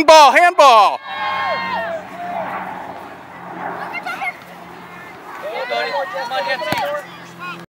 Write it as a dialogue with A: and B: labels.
A: Handball, handball.
B: Go, buddy. Come on,